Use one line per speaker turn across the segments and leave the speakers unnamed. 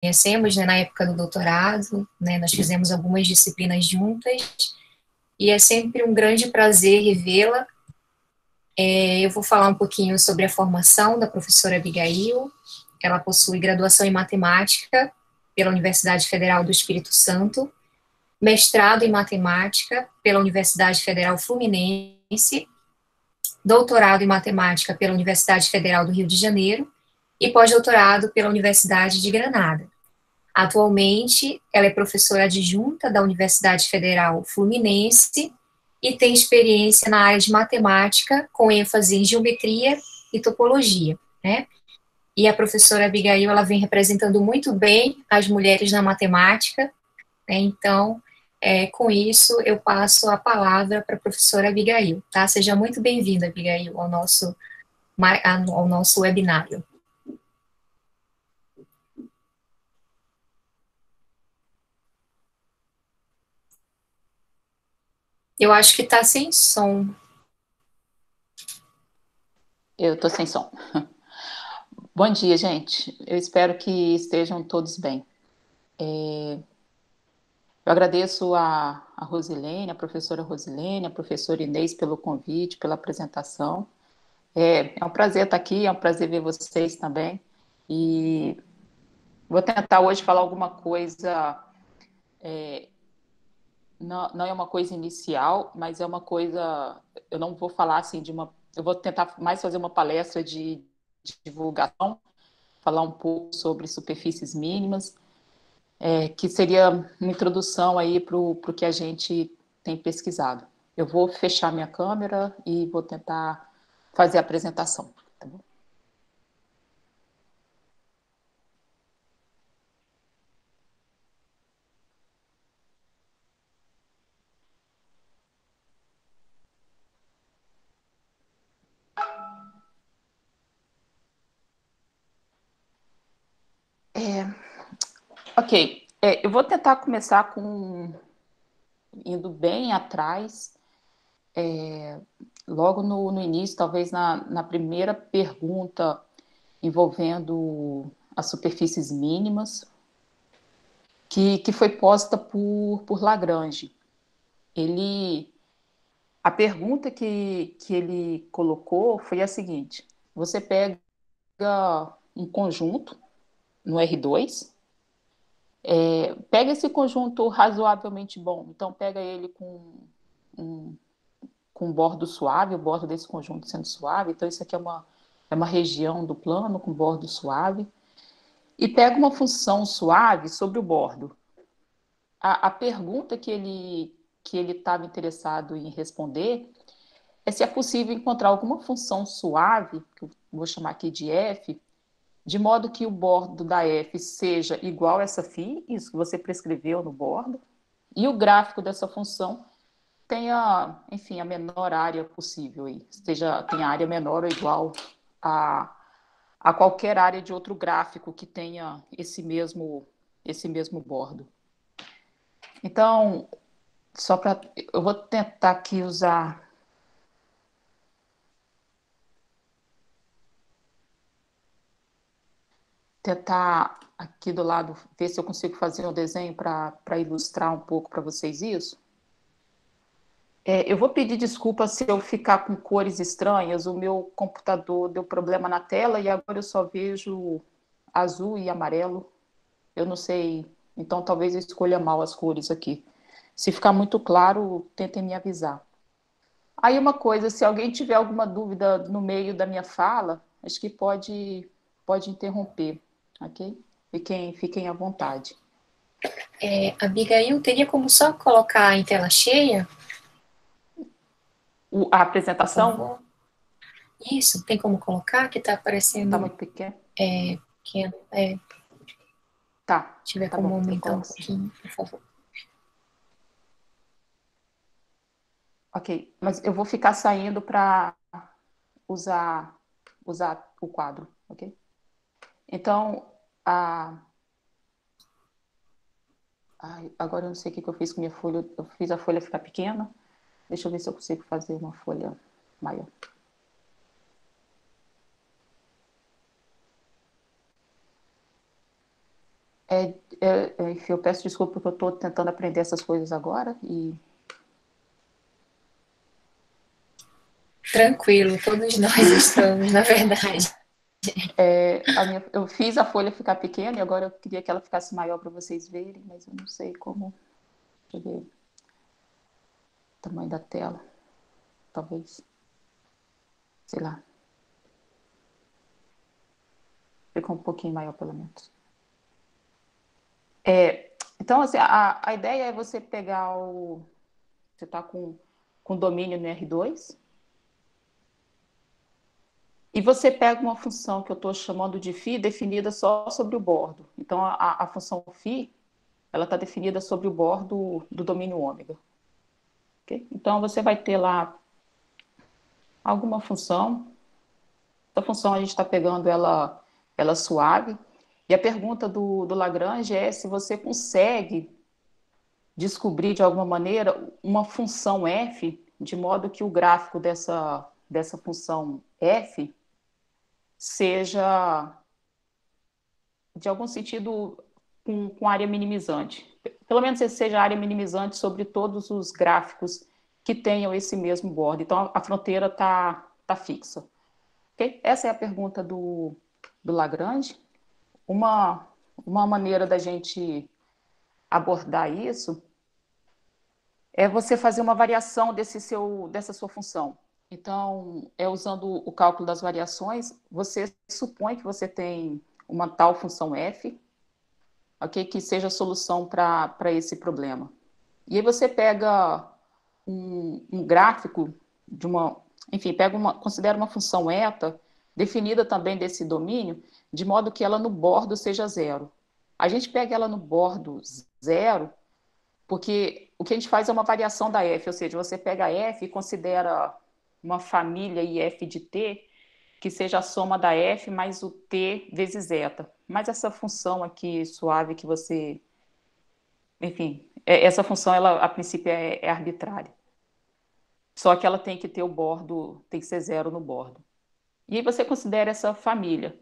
conhecemos né, na época do doutorado, né, nós fizemos algumas disciplinas juntas, e é sempre um grande prazer revê-la. É, eu vou falar um pouquinho sobre a formação da professora Abigail. Ela possui graduação em matemática pela Universidade Federal do Espírito Santo, mestrado em matemática pela Universidade Federal Fluminense, doutorado em matemática pela Universidade Federal do Rio de Janeiro e pós-doutorado pela Universidade de Granada. Atualmente, ela é professora adjunta da Universidade Federal Fluminense e tem experiência na área de matemática, com ênfase em geometria e topologia, né? E a professora Abigail, ela vem representando muito bem as mulheres na matemática, né? Então, é, com isso, eu passo a palavra para a professora Abigail, tá? Seja muito bem-vinda, Abigail, ao nosso, ao nosso webinário. Eu acho que está sem som.
Eu estou sem som. Bom dia, gente. Eu espero que estejam todos bem. É... Eu agradeço a, a Rosilene, a professora Rosilene, a professora Inês pelo convite, pela apresentação. É, é um prazer estar aqui, é um prazer ver vocês também. E vou tentar hoje falar alguma coisa é, não, não é uma coisa inicial, mas é uma coisa. Eu não vou falar assim de uma. Eu vou tentar mais fazer uma palestra de, de divulgação, falar um pouco sobre superfícies mínimas, é, que seria uma introdução aí para o que a gente tem pesquisado. Eu vou fechar minha câmera e vou tentar fazer a apresentação. Tá bom? Ok, é, eu vou tentar começar com indo bem atrás, é, logo no, no, início, talvez na, na primeira pergunta envolvendo as superfícies mínimas, que, que foi posta por, por Lagrange. Ele, a pergunta que, que ele colocou foi a seguinte: você pega um conjunto no R2, é, pega esse conjunto razoavelmente bom, então pega ele com um, com um bordo suave, o bordo desse conjunto sendo suave, então isso aqui é uma, é uma região do plano com bordo suave, e pega uma função suave sobre o bordo. A, a pergunta que ele que ele estava interessado em responder é se é possível encontrar alguma função suave, que eu vou chamar aqui de f, de modo que o bordo da F seja igual a essa φ, isso que você prescreveu no bordo, e o gráfico dessa função tenha, enfim, a menor área possível, aí, seja, tenha área menor ou igual a, a qualquer área de outro gráfico que tenha esse mesmo, esse mesmo bordo. Então, só para. Eu vou tentar aqui usar tentar aqui do lado ver se eu consigo fazer um desenho para ilustrar um pouco para vocês isso. É, eu vou pedir desculpa se eu ficar com cores estranhas. O meu computador deu problema na tela e agora eu só vejo azul e amarelo. Eu não sei, então talvez eu escolha mal as cores aqui. Se ficar muito claro, tentem me avisar. Aí uma coisa, se alguém tiver alguma dúvida no meio da minha fala, acho que pode pode interromper ok? Fiquem, fiquem à vontade.
É, Abigail, teria como só colocar em tela cheia?
O, a apresentação?
Isso, tem como colocar que está aparecendo.
Está muito pequeno?
É, pequeno, é.
Tá.
Se tiver
tá
como
bom,
aumentar um pouquinho, por favor.
Ok, mas eu vou ficar saindo para usar, usar o quadro, ok? Então, a... Ai, agora eu não sei o que, eu fiz com minha folha. Eu fiz a folha ficar pequena. Deixa eu ver se eu consigo fazer uma folha maior. É, é, é, eu peço desculpa porque eu estou tentando aprender essas coisas agora e
Tranquilo, todos nós estamos, na verdade.
É, minha, eu fiz a folha ficar pequena e agora eu queria que ela ficasse maior para vocês verem, mas eu não sei como. Deixa eu ver. O tamanho da tela. Talvez. Sei lá. Ficou um pouquinho maior, pelo menos. É, então, assim, a, a ideia é você pegar o. Você está com, com domínio no R2, e você pega uma função que eu estou chamando de φ definida só sobre o bordo. Então, a, a função φ ela está definida sobre o bordo do domínio ômega. Okay? Então, você vai ter lá alguma função. Essa função a gente está pegando ela, ela suave. E a pergunta do, do Lagrange é se você consegue descobrir de alguma maneira uma função f, de modo que o gráfico dessa, dessa função f seja, de algum sentido, com, com área minimizante. Pelo menos seja área minimizante sobre todos os gráficos que tenham esse mesmo bordo. Então, a fronteira está tá fixa. Okay? Essa é a pergunta do, do Lagrange. Uma, uma maneira da gente abordar isso é você fazer uma variação desse seu, dessa sua função. Então, é usando o cálculo das variações, você supõe que você tem uma tal função f, ok, que seja a solução para esse problema. E aí você pega um, um, gráfico de uma, enfim, pega uma, considera uma função eta definida também desse domínio, de modo que ela no bordo seja zero. A gente pega ela no bordo zero, porque o que a gente faz é uma variação da f, ou seja, você pega f e considera uma família IF de T que seja a soma da F mais o T vezes zeta. Mas essa função aqui suave que você. Enfim, é, essa função, ela a princípio é, é arbitrária. Só que ela tem que ter o bordo, tem que ser zero no bordo. E aí você considera essa família.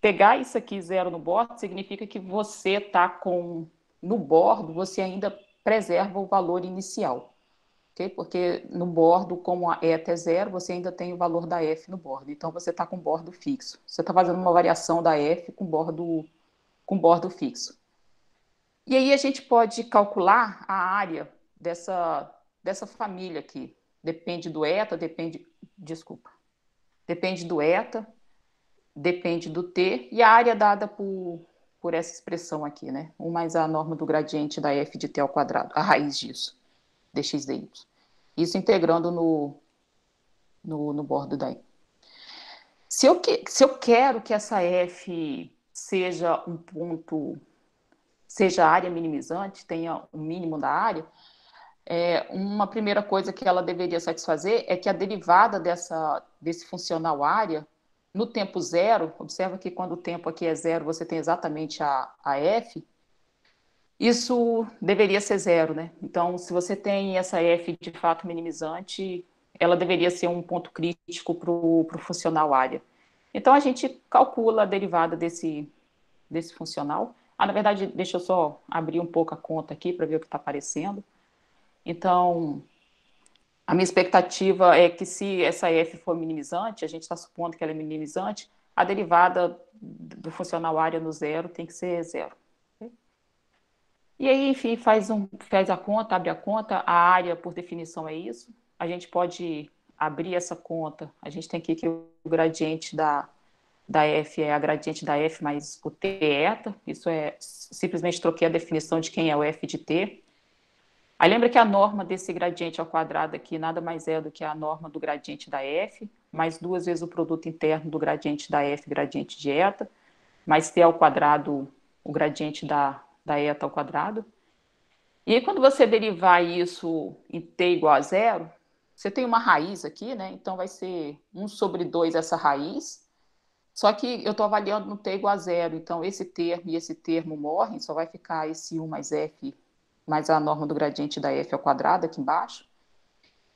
Pegar isso aqui zero no bordo significa que você está com no bordo, você ainda preserva o valor inicial okay? porque no bordo, como a eta é zero, você ainda tem o valor da f no bordo. Então, você está com bordo fixo. Você está fazendo uma variação da f com bordo, com bordo fixo. E aí a gente pode calcular a área dessa, dessa família aqui. Depende do eta, depende... Desculpa. Depende do eta, depende do t, e a área dada por, por essa expressão aqui, né? 1 mais a norma do gradiente da f de t ao quadrado, a raiz disso dx dy. Isso integrando no, no, no bordo daí. Se eu, que, se eu quero que essa f seja um ponto, seja área minimizante, tenha o um mínimo da área, é, uma primeira coisa que ela deveria satisfazer é que a derivada dessa, desse funcional área, no tempo zero, observa que quando o tempo aqui é zero, você tem exatamente a, a f, isso deveria ser zero, né? Então, se você tem essa F de fato minimizante, ela deveria ser um ponto crítico para o funcional área. Então, a gente calcula a derivada desse, desse funcional. Ah, na verdade, deixa eu só abrir um pouco a conta aqui para ver o que está aparecendo. Então, a minha expectativa é que se essa F for minimizante, a gente está supondo que ela é minimizante, a derivada do funcional área no zero tem que ser zero. E aí, enfim, faz, um, faz a conta, abre a conta, a área, por definição, é isso. A gente pode abrir essa conta, a gente tem aqui que o gradiente da, da f é a gradiente da f mais o t eta, isso é, simplesmente troquei a definição de quem é o f de t. Aí lembra que a norma desse gradiente ao quadrado aqui nada mais é do que a norma do gradiente da f, mais duas vezes o produto interno do gradiente da f, gradiente de eta, mais t ao quadrado, o gradiente da, da eta ao quadrado. E aí, quando você derivar isso em t igual a zero, você tem uma raiz aqui, né? Então, vai ser 1 sobre 2 essa raiz. Só que eu estou avaliando no t igual a zero. Então, esse termo e esse termo morrem. Só vai ficar esse 1 mais f mais a norma do gradiente da f ao quadrado aqui embaixo.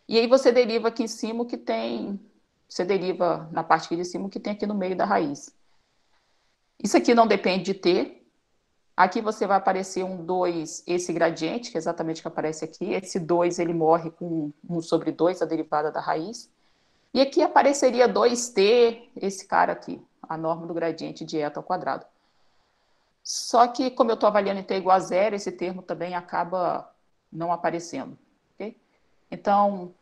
E aí você deriva aqui em cima o que tem... Você deriva na parte aqui de cima o que tem aqui no meio da raiz. Isso aqui não depende de t, Aqui você vai aparecer um 2, esse gradiente, que é exatamente o que aparece aqui. Esse 2, ele morre com 1 sobre 2, a derivada da raiz. E aqui apareceria 2t, esse cara aqui, a norma do gradiente de eta ao quadrado. Só que, como eu estou avaliando t igual a zero, esse termo também acaba não aparecendo. Okay? Então,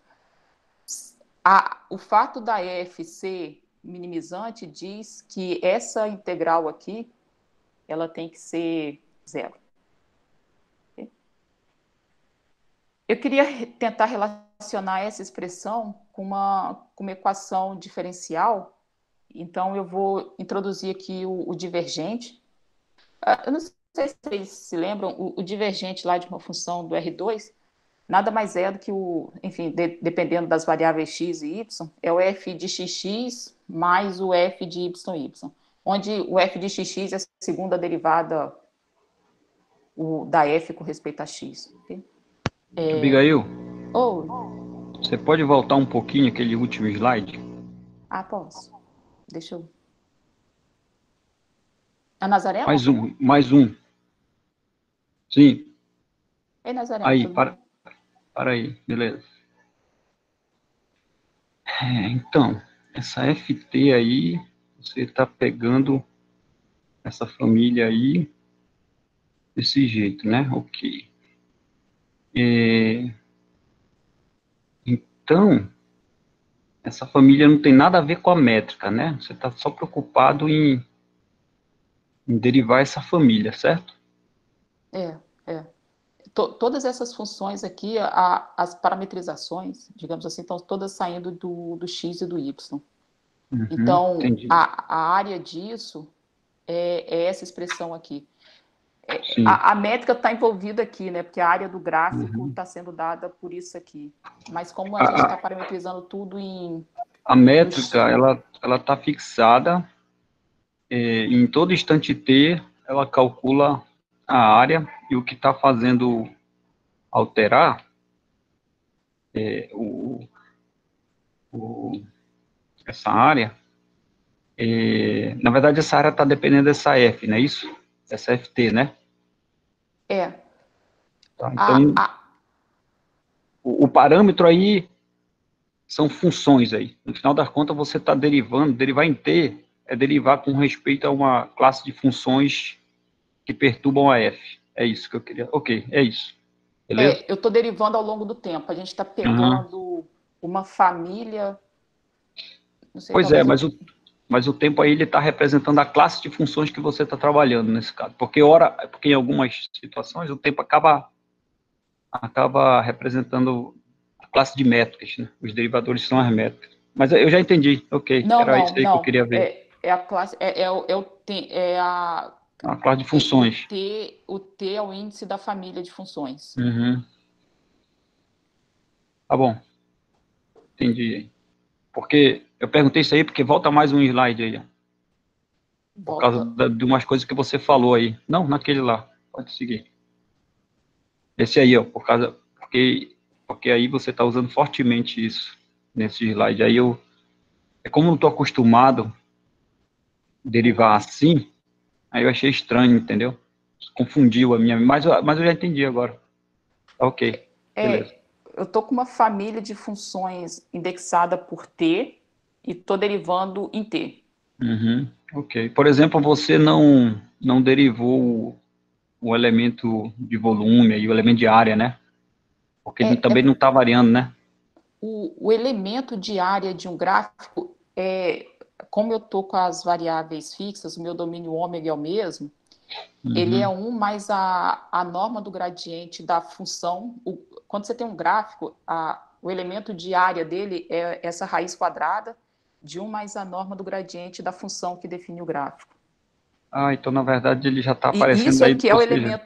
a, o fato da f ser minimizante diz que essa integral aqui, ela tem que ser zero. Eu queria tentar relacionar essa expressão com uma, com uma equação diferencial, então eu vou introduzir aqui o, o divergente. Uh, eu não sei se vocês se lembram, o, o divergente lá de uma função do R2 nada mais é do que o, enfim, de, dependendo das variáveis x e y, é o f de xx mais o f de yy, onde o f de xx é a segunda derivada o, da f com respeito a x. Okay?
É... Abigail, oh. você pode voltar um pouquinho aquele último slide?
Ah, posso. Deixa eu... A Nazaré?
Mais um, mais um. Sim.
Ei, Nazaré.
Aí, para... Para aí, beleza. É, então, essa FT aí, você está pegando essa família aí desse jeito, né? Ok. É, então, essa família não tem nada a ver com a métrica, né? Você está só preocupado em, em derivar essa família, certo?
É, é to, todas essas funções aqui, as parametrizações, digamos assim, estão todas saindo do, do x e do y. Uhum, então, a, a, área disso é, é, essa expressão aqui. É, a, a, métrica está envolvida aqui, né? Porque a área do gráfico está uhum. Tá sendo dada por isso aqui. Mas como a, gente está parametrizando tudo em.
A métrica, ela ela está fixada é, em todo instante t, ela calcula a área e o que está fazendo alterar é, o, o, essa área, é, na verdade essa área está dependendo dessa F, não é isso? Essa FT, né?
É.
Tá, então, a, a... O, o, parâmetro aí são funções aí. No final das contas, você está derivando, derivar em T é derivar com respeito a uma classe de funções que perturbam a F. É isso que eu queria. Ok, é isso.
Beleza? É, eu estou derivando ao longo do tempo. A gente está pegando uhum. uma família.
Pois é, mas o, mas o tempo aí ele está representando a classe de funções que você está trabalhando nesse caso. Porque, ora, porque em algumas situações o tempo acaba, acaba representando a classe de métricas. Né? Os derivadores são as métricas. Mas eu já entendi, ok.
Não, Era não, isso aí não. que eu queria ver. É, é a classe, é, é, é, é a
a classe de funções.
O T, o T é o índice da família de funções.
Uhum. Tá bom. Entendi. Porque eu perguntei isso aí porque volta mais um slide aí. Por causa da, de umas coisas que você falou aí. Não, naquele lá. Pode seguir. Esse aí, ó, por causa porque porque aí você está usando fortemente isso nesse slide. Aí eu é como eu não estou acostumado a derivar assim, Aí eu achei estranho, entendeu? Confundiu a minha, mas, mas eu já entendi agora. Ok,
é, beleza. Eu tô com uma família de funções indexada por T e tô derivando em
T. Uhum, ok. Por exemplo, você não, não derivou o, o elemento de volume e o elemento de área, né? Porque é, ele também é, não está variando, né?
O, o elemento de área de um gráfico é como eu estou com as variáveis fixas, o meu domínio ômega é o mesmo, uhum. ele é um mais a, a norma do gradiente da função. O, quando você tem um gráfico, a, o elemento de área dele é essa raiz quadrada de 1 mais a norma do gradiente da função que define o gráfico.
Ah, então na verdade ele já está aparecendo
isso
aí.
Isso aqui é o elemento.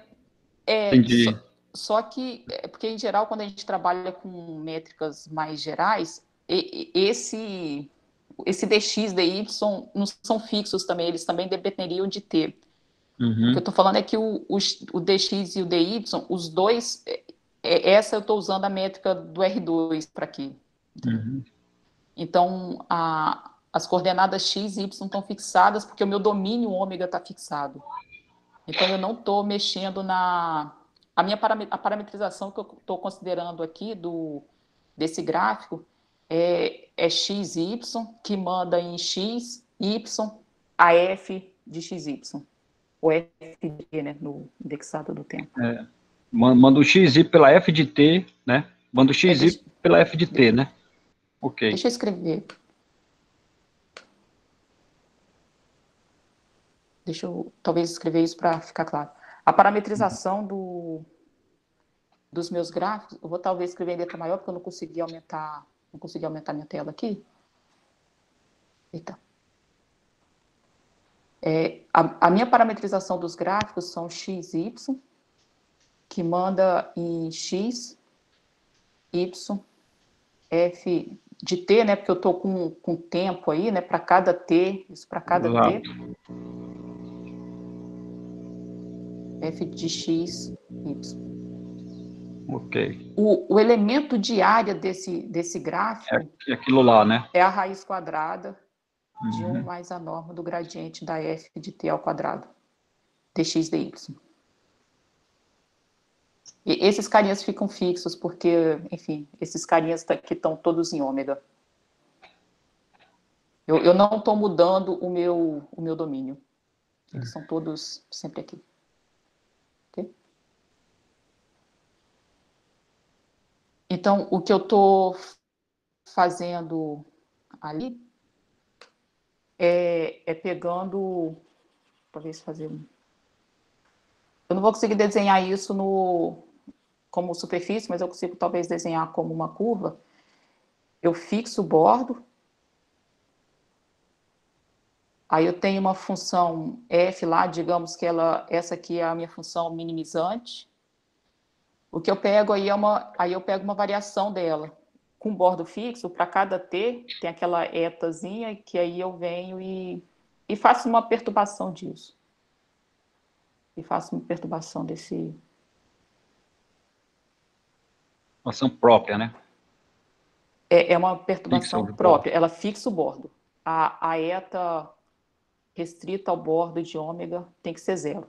É, Entendi. Só, só, que, é, porque em geral, quando a gente trabalha com métricas mais gerais, esse esse dx, dy não são fixos também, eles também dependeriam de t. Uhum. O que eu estou falando é que o, o, o, dx e o dy, os dois, é, é, essa eu estou usando a métrica do R2 para aqui. Uhum. Então, a, as coordenadas x e y estão fixadas porque o meu domínio ômega está fixado. Então, eu não estou mexendo na... A minha a parametrização que eu estou considerando aqui do, desse gráfico é, é XY, que manda em X, Y, a F de XY. Ou F de T, né, no indexado do tempo.
É, manda o XY pela F de T, né? Manda o XY é, deixa, pela F de T, né? Ok.
Deixa eu escrever. Deixa eu talvez escrever isso para ficar claro. A parametrização do, dos meus gráficos, eu vou talvez escrever em letra maior, porque eu não consegui aumentar, não consegui aumentar minha tela aqui. Eita. É, a, a, minha parametrização dos gráficos são x, y, que manda em x, y, f de t, né, porque eu estou com, com tempo aí, né, para cada t, isso para cada t. f de x, y.
Ok.
O, o elemento de área desse, desse gráfico...
É, é aquilo lá, né?
É a raiz quadrada uhum. de 1 mais a norma do gradiente da f de t ao quadrado, dx dy. E esses carinhas ficam fixos, porque, enfim, esses carinhas tá, que estão todos em ômega. Eu, eu não estou mudando o meu, o meu domínio. Eles são todos sempre aqui. Então, o que eu estou fazendo ali é, é, pegando. Talvez fazer. Eu não vou conseguir desenhar isso no, como superfície, mas eu consigo talvez desenhar como uma curva. Eu fixo o bordo. Aí eu tenho uma função f lá, digamos que ela, essa aqui é a minha função minimizante. O que eu pego aí é uma, aí eu pego uma variação dela com bordo fixo, para cada T tem aquela etazinha que aí eu venho e, e faço uma perturbação disso. E faço uma perturbação desse...
Ação própria, né?
É, é uma perturbação própria, ela fixa o bordo. A, a eta restrita ao bordo de ômega tem que ser zero.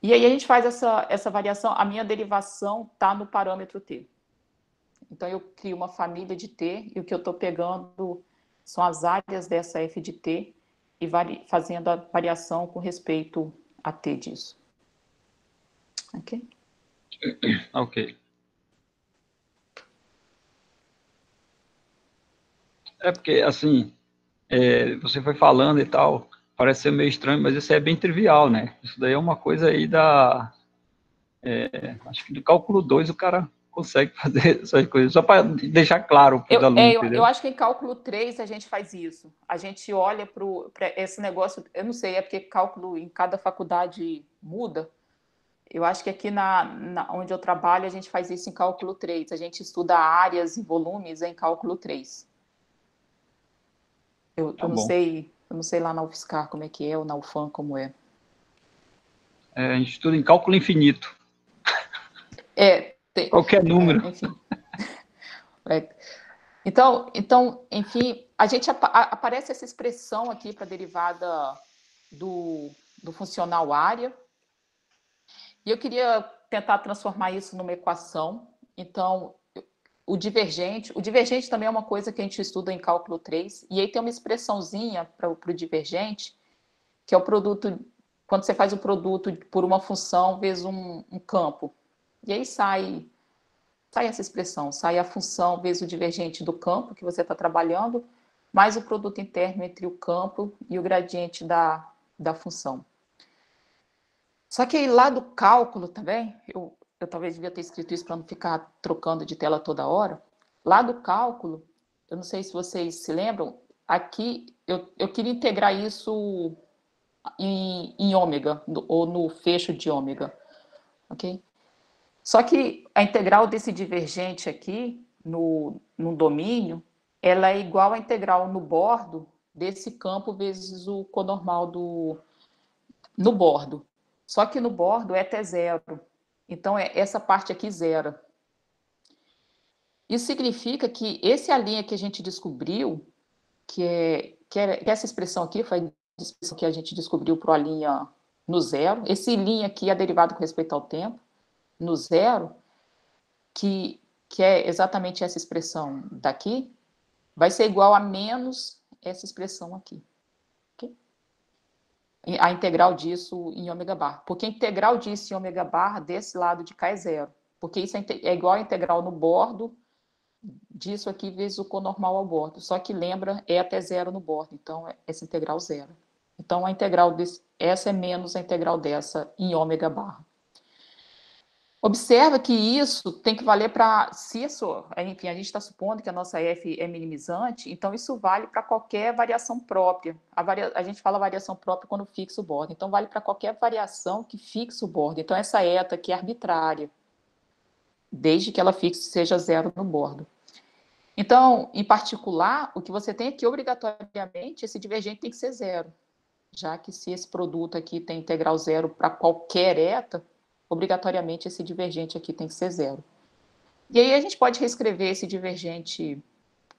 E aí a gente faz essa, essa variação, a minha derivação está no parâmetro t. Então eu crio uma família de t, e o que eu estou pegando são as áreas dessa f de t, e vari, fazendo a variação com respeito a t disso. Ok?
Ok. É porque, assim, é, você foi falando e tal, parece ser meio estranho, mas isso é bem trivial, né? Isso daí é uma coisa aí da. É, acho que do cálculo 2 o cara consegue fazer essas coisas, só para deixar claro
para os alunos. É, eu, eu, acho que em cálculo 3 a gente faz isso. A gente olha para esse negócio, eu não sei, é porque cálculo em cada faculdade muda. Eu acho que aqui na, na, onde eu trabalho a gente faz isso em cálculo 3. A gente estuda áreas e volumes em cálculo 3. Eu, tá eu não sei eu não sei lá na UFSCar como é que é, ou na UFAM como é.
é a gente estuda em cálculo infinito.
É.
Tem, Qualquer número.
É, enfim. É. Então, então, enfim, a gente a, aparece essa expressão aqui para derivada do, do funcional área. E eu queria tentar transformar isso numa equação. Então, o divergente. O divergente também é uma coisa que a gente estuda em cálculo 3, e aí tem uma expressãozinha para o divergente, que é o produto, quando você faz o produto por uma função vezes um, um campo. E aí sai, sai essa expressão, sai a função vezes o divergente do campo que você está trabalhando, mais o produto interno entre o campo e o gradiente da, da função. Só que aí lá do cálculo também, eu, eu talvez devia ter escrito isso para não ficar trocando de tela toda hora. Lá do cálculo, eu não sei se vocês se lembram, aqui eu, eu queria integrar isso em, em ômega, no, ou no fecho de ômega, ok? Só que a integral desse divergente aqui, no, no domínio, ela é igual à integral no bordo desse campo vezes o conormal do, no bordo. Só que no bordo é até zero. Então, é essa parte aqui zero. Isso significa que esse a linha que a gente descobriu, que, é, que, que essa expressão aqui foi que a gente descobriu para a linha no zero. Esse linha aqui é derivado com respeito ao tempo, no zero, que, que é exatamente essa expressão daqui, vai ser igual a menos essa expressão aqui. A integral disso em ômega bar. Porque a integral disso em ômega bar desse lado de cá é zero. Porque isso é, é igual a integral no bordo disso aqui vezes o conormal ao bordo. Só que lembra, é até zero no bordo. Então, é essa integral zero. Então, a integral desse, essa é menos a integral dessa em ômega barra. Observa que isso tem que valer para, se isso, enfim, a gente está supondo que a nossa f é minimizante, então isso vale para qualquer variação própria. A, varia, a, gente fala variação própria quando fixa o bordo, então vale para qualquer variação que fixa o bordo. Então essa eta aqui é arbitrária, desde que ela fixe seja zero no bordo. Então, em particular, o que você tem aqui, obrigatoriamente, esse divergente tem que ser zero, já que se esse produto aqui tem integral zero para qualquer eta, obrigatoriamente esse divergente aqui tem que ser zero. E aí a gente pode reescrever esse divergente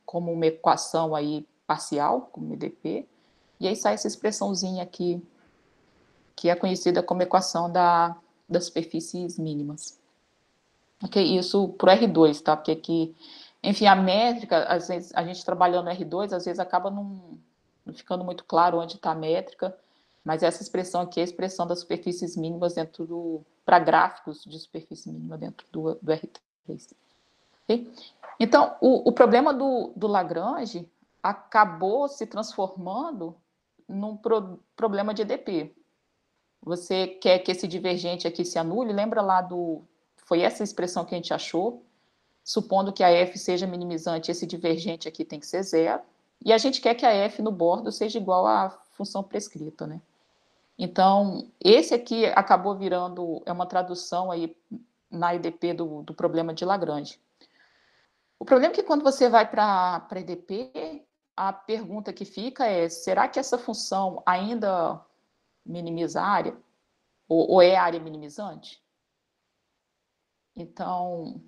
como uma equação aí parcial, como EDP, e aí sai essa expressãozinha aqui, que é conhecida como equação da, das superfícies mínimas. Ok, isso para o R2, tá? Porque aqui, enfim, a métrica, às vezes, a gente trabalhando no R2, às vezes acaba não, não ficando muito claro onde está a métrica, mas essa expressão aqui é a expressão das superfícies mínimas dentro do, para gráficos de superfície mínima dentro do, do R3. Okay? Então, o, o problema do, do, Lagrange acabou se transformando num pro, problema de EDP. Você quer que esse divergente aqui se anule? Lembra lá do... Foi essa expressão que a gente achou? Supondo que a f seja minimizante, esse divergente aqui tem que ser zero. E a gente quer que a f no bordo seja igual à função prescrita, né? Então, esse aqui acabou virando, é uma tradução aí na IDP do, do problema de Lagrange. O problema é que quando você vai para a IDP, a pergunta que fica é, será que essa função ainda minimiza a área? Ou, ou é área minimizante? Então,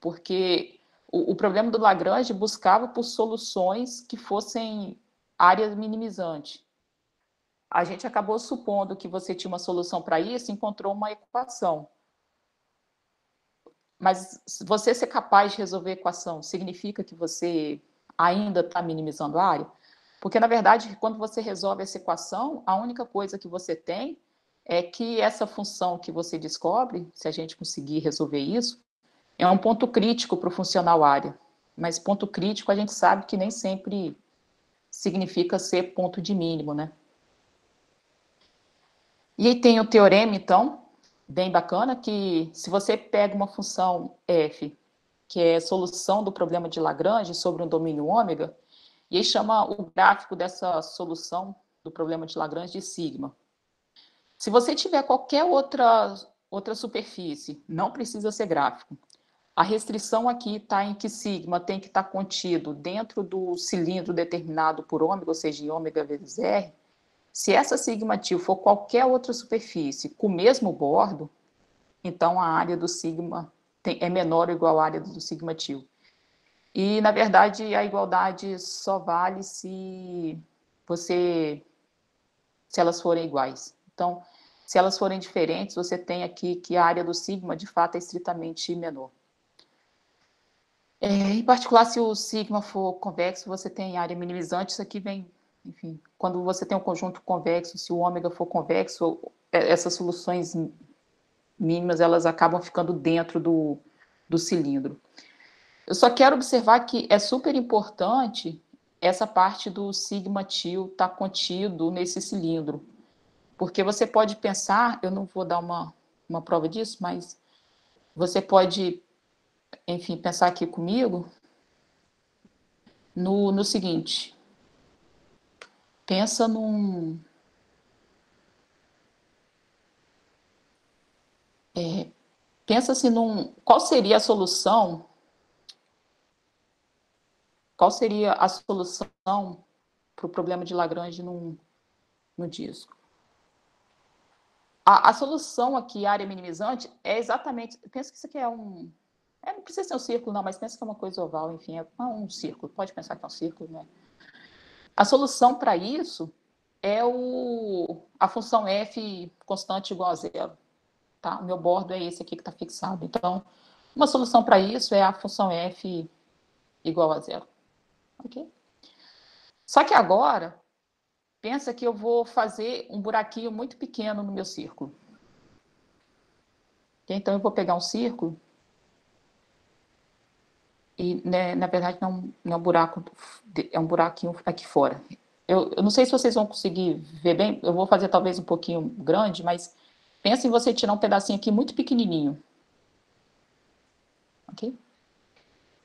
porque o, o problema do Lagrange buscava por soluções que fossem área minimizante a gente acabou supondo que você tinha uma solução para isso, encontrou uma equação. Mas você ser capaz de resolver a equação significa que você ainda está minimizando a área? Porque, na verdade, quando você resolve essa equação, a única coisa que você tem é que essa função que você descobre, se a gente conseguir resolver isso, é um ponto crítico para o funcional área. Mas ponto crítico a gente sabe que nem sempre significa ser ponto de mínimo, né? E aí tem o teorema, então, bem bacana, que se você pega uma função f, que é solução do problema de Lagrange sobre um domínio ômega, e aí chama o gráfico dessa solução do problema de Lagrange de sigma. Se você tiver qualquer outra, outra superfície, não precisa ser gráfico. A restrição aqui está em que sigma tem que estar tá contido dentro do cilindro determinado por ômega, ou seja, ômega vezes r, se essa sigma til for qualquer outra superfície com o mesmo bordo, então a área do sigma tem, é menor ou igual à área do sigma til. E, na verdade, a igualdade só vale se você se elas forem iguais. Então, se elas forem diferentes, você tem aqui que a área do sigma, de fato, é estritamente menor. É, em particular, se o sigma for convexo, você tem área minimizante, isso aqui vem enfim, quando você tem um conjunto convexo, se o ômega for convexo, é, essas soluções mínimas elas acabam ficando dentro do, do cilindro. Eu só quero observar que é super importante essa parte do sigma til estar tá contido nesse cilindro. Porque você pode pensar, eu não vou dar uma, uma prova disso, mas você pode, enfim, pensar aqui comigo no, no seguinte: pensa num. É, pensa-se num. Qual seria a solução? Qual seria a solução para o problema de Lagrange num, no disco? A, a, solução aqui, área minimizante, é exatamente. Pensa que isso aqui é um. É, não precisa ser um círculo, não, mas pensa que é uma coisa oval, enfim, é um círculo. Pode pensar que é um círculo, né? A solução para isso é o, a função f constante igual a zero. Tá? O meu bordo é esse aqui que está fixado. Então, uma solução para isso é a função f igual a zero. Ok? Só que agora, pensa que eu vou fazer um buraquinho muito pequeno no meu círculo. Então, eu vou pegar um círculo e, né, na verdade, não, não é um buraco, é um buraquinho aqui fora. Eu, eu, não sei se vocês vão conseguir ver bem, eu vou fazer talvez um pouquinho grande, mas pensa em você tirar um pedacinho aqui muito pequenininho. Ok?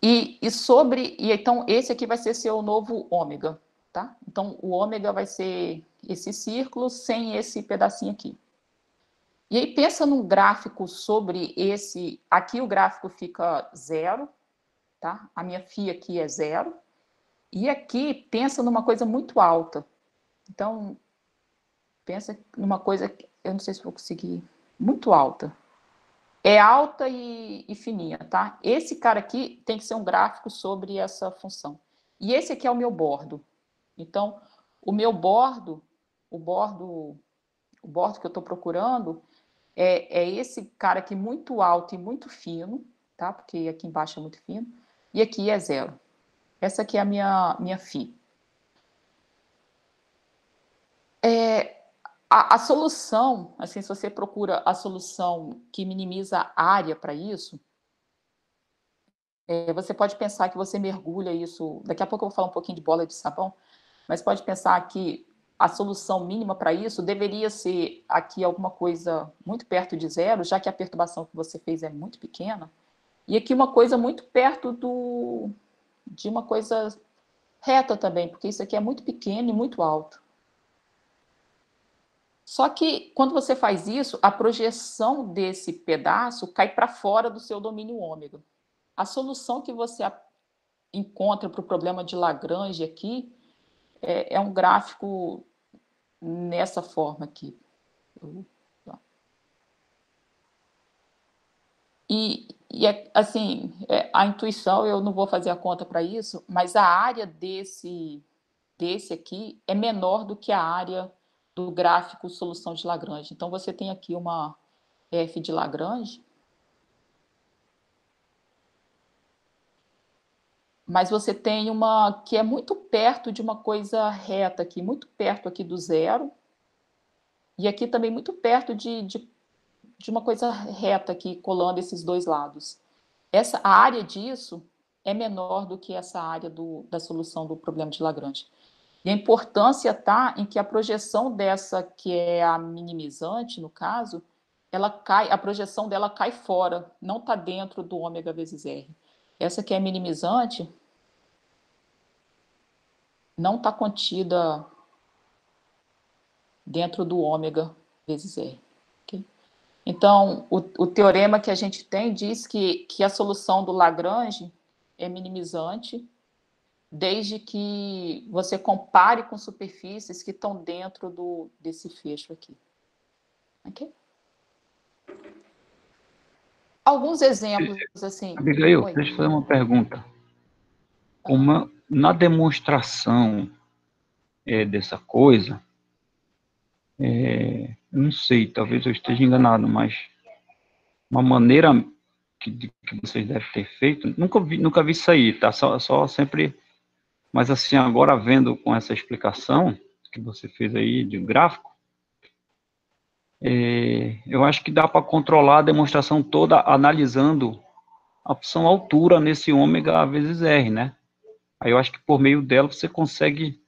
E, e sobre, e então esse aqui vai ser seu novo ômega, tá? Então o ômega vai ser esse círculo sem esse pedacinho aqui. E aí pensa num gráfico sobre esse, aqui o gráfico fica zero, tá? A minha FI aqui é zero, e aqui pensa numa coisa muito alta. Então, pensa numa coisa, eu não sei se vou conseguir, muito alta. É alta e, e fininha, tá? Esse cara aqui tem que ser um gráfico sobre essa função. E esse aqui é o meu bordo. Então, o meu bordo, o bordo, o bordo que eu estou procurando, é, é esse cara aqui muito alto e muito fino, tá? Porque aqui embaixo é muito fino, e aqui é zero. Essa aqui é a minha, minha FI. É, a, a, solução, assim, se você procura a solução que minimiza a área para isso, é, você pode pensar que você mergulha isso. Daqui a pouco eu vou falar um pouquinho de bola de sabão, mas pode pensar que a solução mínima para isso deveria ser aqui alguma coisa muito perto de zero, já que a perturbação que você fez é muito pequena, e aqui uma coisa muito perto do, de uma coisa reta também, porque isso aqui é muito pequeno e muito alto. Só que quando você faz isso, a projeção desse pedaço cai para fora do seu domínio ômega. A solução que você encontra para o problema de Lagrange aqui é, é um gráfico nessa forma aqui. E, e é, assim, é, a intuição, eu não vou fazer a conta para isso, mas a área desse, desse aqui é menor do que a área do gráfico solução de Lagrange. Então, você tem aqui uma f de Lagrange, mas você tem uma que é muito perto de uma coisa reta aqui, muito perto aqui do zero, e aqui também muito perto de, de, de uma coisa reta aqui, colando esses dois lados. Essa, a área disso é menor do que essa área do, da solução do problema de Lagrange. E a importância está em que a projeção dessa, que é a minimizante, no caso, ela cai, a projeção dela cai fora, não está dentro do ômega vezes R. Essa que é minimizante não está contida dentro do ômega vezes R. Então, o, o, teorema que a gente tem diz que, que a solução do Lagrange é minimizante desde que você compare com superfícies que estão dentro do, desse fecho aqui. Ok? Alguns exemplos, assim...
Abigail, Oi. deixa eu fazer uma pergunta. Uma, na demonstração é, dessa coisa, é, não sei, talvez eu esteja enganado, mas uma maneira que, que vocês devem ter feito, nunca vi, nunca vi isso aí, tá? Só, só sempre, mas assim, agora vendo com essa explicação que você fez aí de gráfico, é, eu acho que dá para controlar a demonstração toda analisando a opção altura nesse ômega vezes R, né? Aí eu acho que por meio dela você consegue,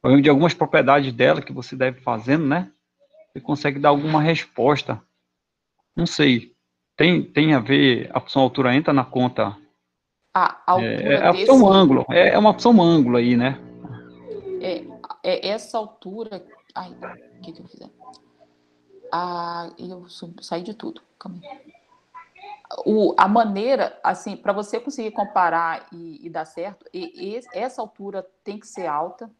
por de algumas propriedades dela que você deve fazendo, né? Você consegue dar alguma resposta. Não sei. Tem, tem a ver, a opção altura entra na conta.
A altura
é, é a opção desse... ângulo. É, é uma opção ângulo aí, né?
É, é essa altura. Ai, o que, que eu fiz? Ah, eu saí de tudo. Calma aí o, a maneira, assim, para você conseguir comparar e, e dar certo, e, e, essa altura tem que ser alta,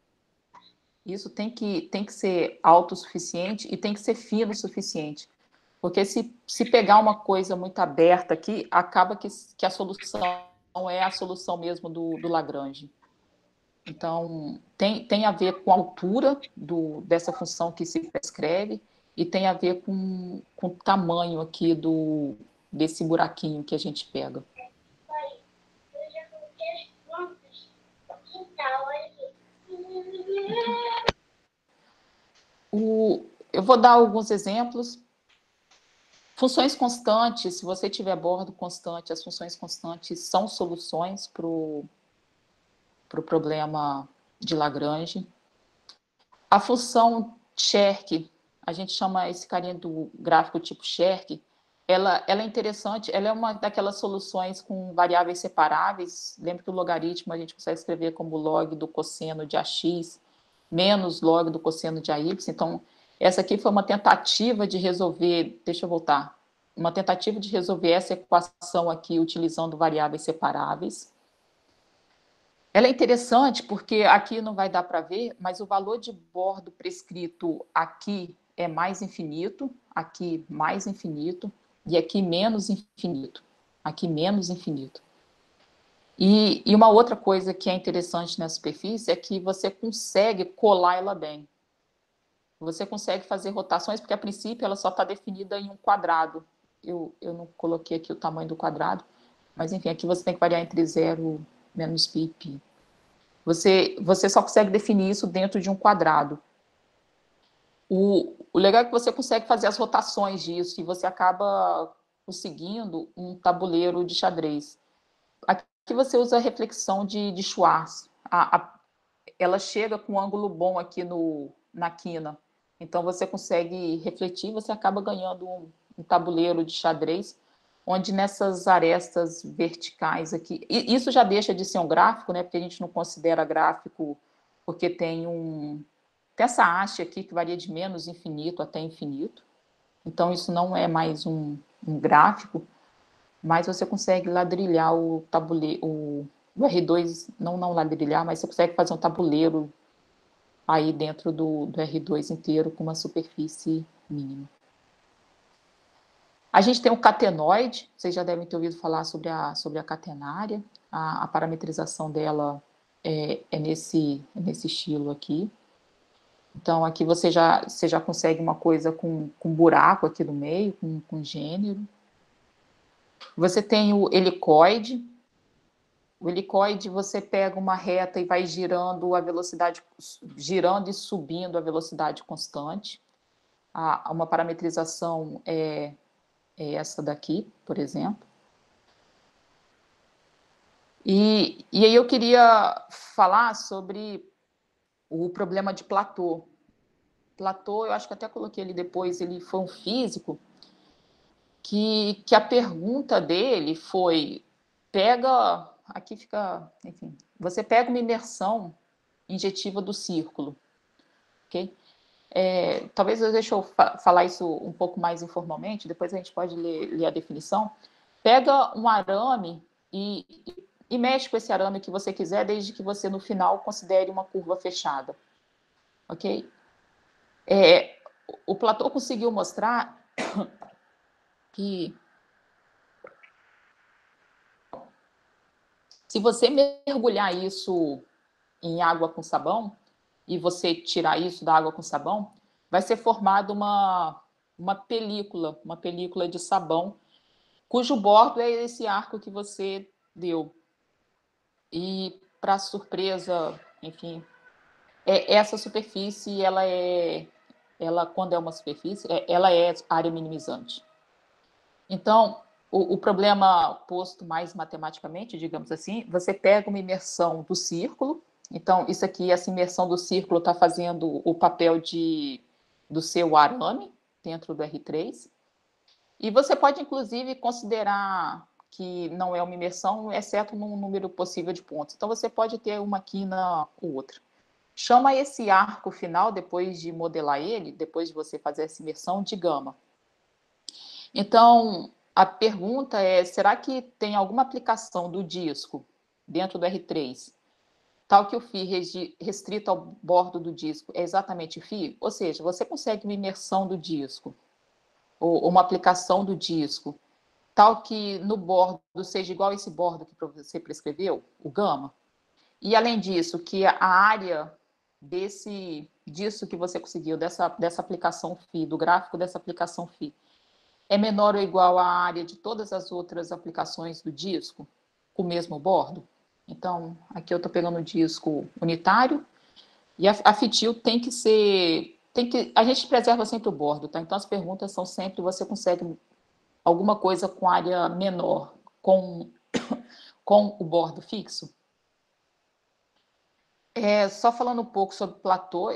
isso tem que, tem que ser alto o suficiente e tem que ser fino o suficiente. Porque se, se pegar uma coisa muito aberta aqui, acaba que, que a solução é a solução mesmo do, do Lagrange. Então, tem, tem a ver com a altura do, dessa função que se prescreve e tem a ver com, com o tamanho aqui do, desse buraquinho que a gente pega. O, eu vou dar alguns exemplos. Funções constantes, se você tiver bordo constante, as funções constantes são soluções para o pro problema de Lagrange. A função Cherk, a gente chama esse carinha do gráfico tipo Cherk, ela, ela é interessante, ela é uma daquelas soluções com variáveis separáveis. Lembra que o logaritmo a gente consegue escrever como log do cosseno de AX menos log do cosseno de AY. Então, essa aqui foi uma tentativa de resolver, deixa eu voltar, uma tentativa de resolver essa equação aqui utilizando variáveis separáveis. Ela é interessante porque aqui não vai dar para ver, mas o valor de bordo prescrito aqui é mais infinito, aqui mais infinito, e aqui menos infinito, aqui menos infinito. E, e, uma outra coisa que é interessante na superfície é que você consegue colar ela bem. Você consegue fazer rotações, porque a princípio ela só está definida em um quadrado. Eu, eu não coloquei aqui o tamanho do quadrado, mas enfim, aqui você tem que variar entre zero, menos pi e pi. Você, você só consegue definir isso dentro de um quadrado. O, o legal é que você consegue fazer as rotações disso e você acaba conseguindo um tabuleiro de xadrez. Aqui você usa a reflexão de, de Schwarz. A, a, ela chega com um ângulo bom aqui no, na quina. Então você consegue refletir, você acaba ganhando um, um tabuleiro de xadrez, onde nessas arestas verticais aqui, isso já deixa de ser um gráfico, né? Porque a gente não considera gráfico porque tem um, tem essa haste aqui que varia de menos infinito até infinito. Então, isso não é mais um, um gráfico, mas você consegue ladrilhar o tabuleiro, o, o, R2, não, não ladrilhar, mas você consegue fazer um tabuleiro aí dentro do, do R2 inteiro com uma superfície mínima. A gente tem o catenoide, vocês já devem ter ouvido falar sobre a, sobre a catenária, a, a parametrização dela é, é, nesse, é nesse estilo aqui. Então, aqui você já, você já consegue uma coisa com, com buraco aqui no meio, com, com gênero. Você tem o helicoide. O helicoide, você pega uma reta e vai girando a velocidade, girando e subindo a velocidade constante. A, uma parametrização é, é essa daqui, por exemplo. E, e aí eu queria falar sobre o problema de Platô. Platô, eu acho que até coloquei ele depois, ele foi um físico que, que a pergunta dele foi: pega, aqui fica, enfim, você pega uma imersão injetiva do círculo, ok? É, talvez eu deixe eu fa falar isso um pouco mais informalmente, depois a gente pode ler, ler a definição. Pega um arame e, e mexe com esse arame que você quiser, desde que você no final considere uma curva fechada. Ok? É, o Platão conseguiu mostrar que se você mergulhar isso em água com sabão e você tirar isso da água com sabão, vai ser formada uma, uma película, uma película de sabão, cujo bordo é esse arco que você deu. E, para surpresa, enfim, é, essa superfície, ela é, ela quando é uma superfície, é, ela é área minimizante. Então, o, o, problema posto mais matematicamente, digamos assim, você pega uma imersão do círculo, então isso aqui, essa imersão do círculo está fazendo o papel de, do seu arame dentro do R3, e você pode, inclusive, considerar que não é uma imersão, exceto num número possível de pontos. Então, você pode ter uma quina ou outra. Chama esse arco final, depois de modelar ele, depois de você fazer essa imersão, de gama. Então, a pergunta é: será que tem alguma aplicação do disco dentro do R3, tal que o φ restrito ao bordo do disco é exatamente φ? Ou seja, você consegue uma imersão do disco, ou uma aplicação do disco tal que no bordo seja igual esse bordo que você prescreveu, o gama. E além disso, que a área desse disso que você conseguiu, dessa, dessa aplicação FI, do gráfico dessa aplicação FI, é menor ou igual à área de todas as outras aplicações do disco, o mesmo bordo? Então, aqui eu estou pegando o disco unitário, e a, a fitil tem que ser, tem que, a gente preserva sempre o bordo, tá? Então, as perguntas são sempre, você consegue alguma coisa com área menor, com, com o bordo fixo? É, só falando um pouco sobre Platô,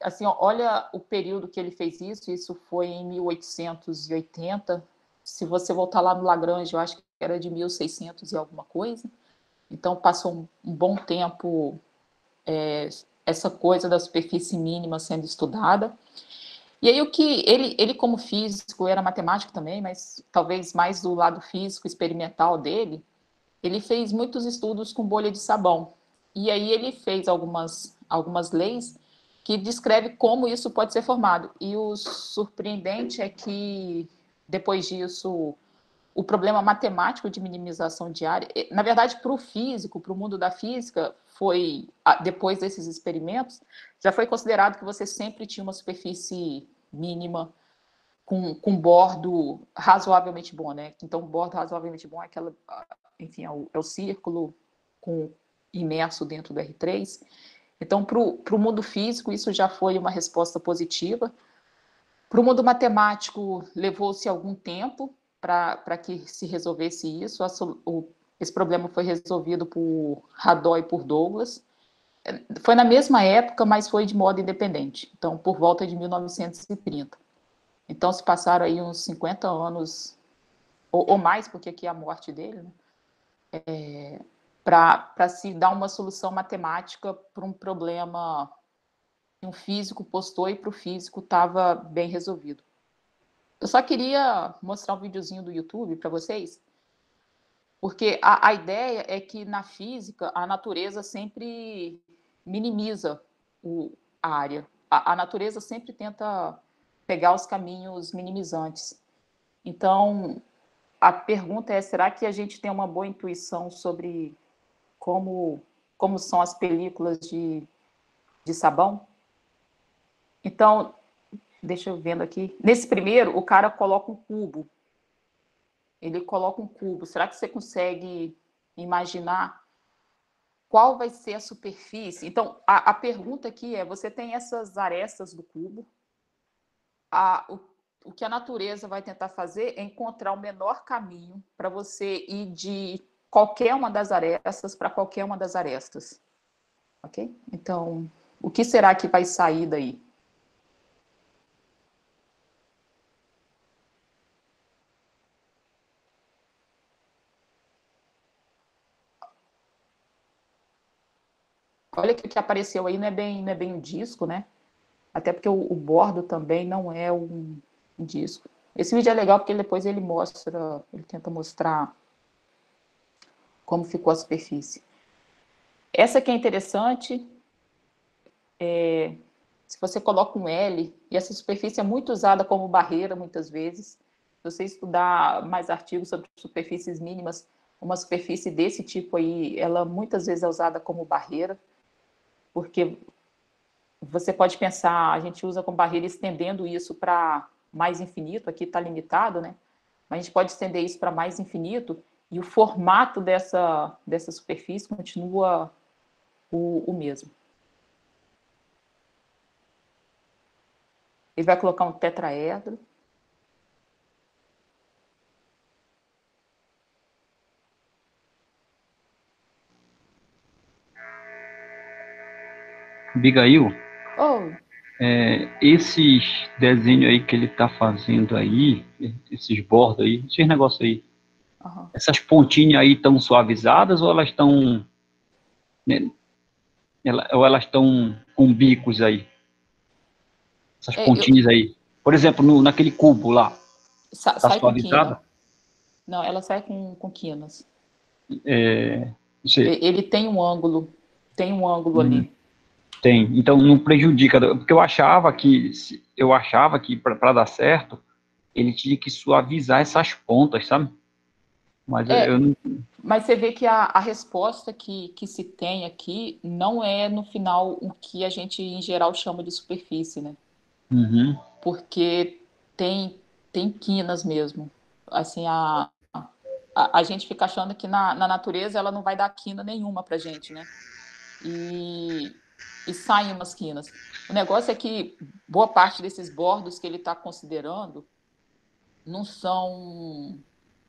assim, olha o período que ele fez isso, isso foi em 1880. Se você voltar lá no Lagrange, eu acho que era de 1600 e alguma coisa. Então, passou um, um bom tempo é, essa coisa da superfície mínima sendo estudada. E aí, o que ele, ele, como físico, era matemático também, mas talvez mais do lado físico experimental dele, ele fez muitos estudos com bolha de sabão. E aí ele fez algumas, algumas leis que descreve como isso pode ser formado. E o surpreendente é que, depois disso, o problema matemático de minimização de área, na verdade, para o físico, para o mundo da física, foi, depois desses experimentos, já foi considerado que você sempre tinha uma superfície mínima com, com bordo razoavelmente bom, né? Então, bordo razoavelmente bom é aquela, enfim, é o, é o círculo com imerso dentro do R3. Então, para o mundo físico, isso já foi uma resposta positiva. Para o mundo matemático, levou-se algum tempo para que se resolvesse isso. O, esse problema foi resolvido por Radó e por Douglas. Foi na mesma época, mas foi de modo independente. Então, por volta de 1930. Então, se passaram aí uns 50 anos, ou, ou mais, porque aqui é a morte dele, né? É, para se dar uma solução matemática para um problema que um físico postou e para o físico estava bem resolvido. Eu só queria mostrar um videozinho do YouTube para vocês, porque a, a, ideia é que na física a natureza sempre minimiza o, a área. A, a natureza sempre tenta pegar os caminhos minimizantes. Então, a pergunta é: será que a gente tem uma boa intuição sobre como, como são as películas de, de sabão. Então, deixa eu vendo aqui. Nesse primeiro, o cara coloca um cubo. Ele coloca um cubo. Será que você consegue imaginar qual vai ser a superfície? Então, a, a pergunta aqui é: você tem essas arestas do cubo. A, o, o que a natureza vai tentar fazer é encontrar o menor caminho para você ir de qualquer uma das arestas para qualquer uma das arestas. Ok? Então, o que será que vai sair daí? Olha que o que apareceu aí não é bem, não é bem um disco, né? Até porque o, o bordo também não é um, um disco. Esse vídeo é legal porque depois ele mostra, ele tenta mostrar como ficou a superfície. Essa que é interessante, é, se você coloca um L, e essa superfície é muito usada como barreira muitas vezes, se você estudar mais artigos sobre superfícies mínimas, uma superfície desse tipo aí, ela muitas vezes é usada como barreira, porque você pode pensar, a gente usa como barreira estendendo isso para mais infinito, aqui está limitado, né? Mas a gente pode estender isso para mais infinito, e o formato dessa, dessa superfície continua o, o mesmo. Ele vai colocar um tetraedro.
Abigail,
oh.
é, esses desenhos aí que ele está fazendo aí, esses bordos aí, esses negócios aí, Uhum. Essas pontinhas aí estão suavizadas ou elas estão. Né, ou elas estão com bicos aí? Essas é, pontinhas eu... aí. Por exemplo, no, naquele cubo lá.
Sa tá suavizada? Não, ela sai com, com quinas.
É,
ele tem um ângulo, tem um ângulo hum, ali.
Tem, então não prejudica, porque eu achava que eu achava que para dar certo ele tinha que suavizar essas pontas, sabe? Mas, é, eu
não... mas você vê que a, a resposta que, que se tem aqui não é, no final, o que a gente, em geral, chama de superfície, né?
Uhum.
Porque tem, tem quinas mesmo. Assim, a, a, a gente fica achando que na, na natureza ela não vai dar quina nenhuma para gente, né? E, e saem umas quinas. O negócio é que boa parte desses bordos que ele está considerando não são